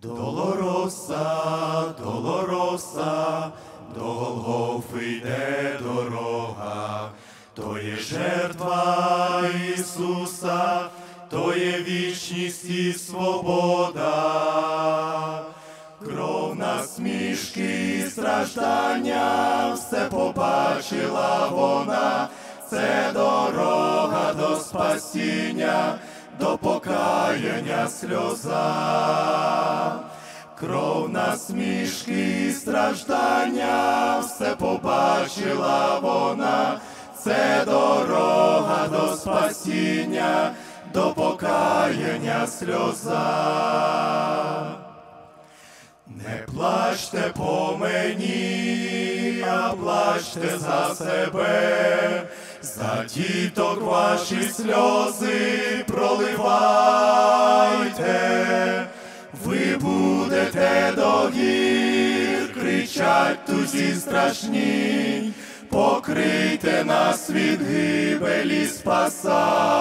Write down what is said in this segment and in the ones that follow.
Долороса, долороса, до Голгофи йде дорога, то є жертва Ісуса, то є вічність і свобода, кров насмішки і страждання, все побачила вона, це дорога до спасіння, до покаяння сльоза. Кров насмішки і страждання, все побачила вона, це дорога до спасіння, до покаяння сльоза. Не плачте по мені, а плачте за себе, за діток ваші сльози проливайте, ви будете до гір, кричать тузі страшні, покрийте нас від гибелі, спасайте,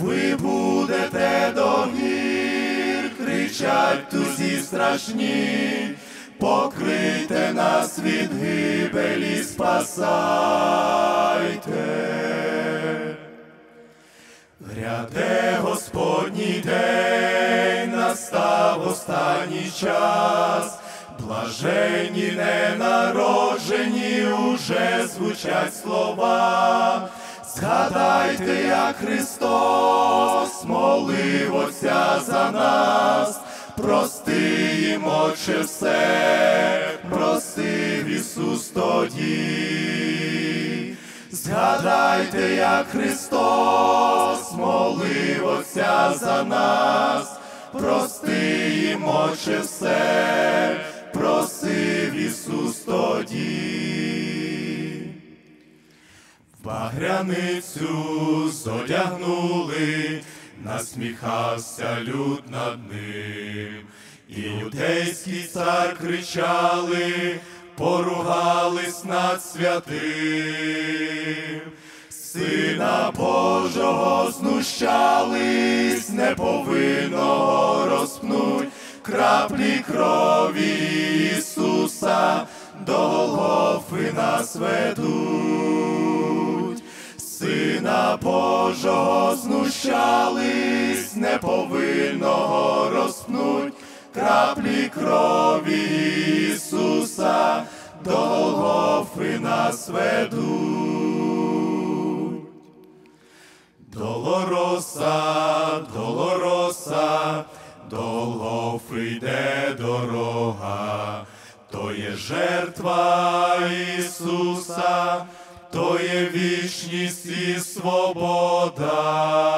ви будете до гір, кричать тузі страшні, покрийте нас від гибелі, спасайте. Гряде Господній день, настав останній час, блаженні ненароджені уже звучать слова. Згадайте, як Христос молив Отця за нас, прости Отче, все, просив Ісус тоді. Згадайте, як Христос молив Отця за нас, прости їм, все, просив Ісус тоді. В багряницю зодягнули, насміхався люд над ним, і юдейський цар кричали, поругались над святим, Сина Божого знущались, неповинного розпнуть краплі крові Ісуса до Голгофи нас ведуть. Сина Божого знущались, неповинного розпнуть краплі крові Ісуса до Голгофи нас ведуть. Долороса, долороса, до Голгофи йде дорога, то є жертва Ісуса, то є вічність і свобода.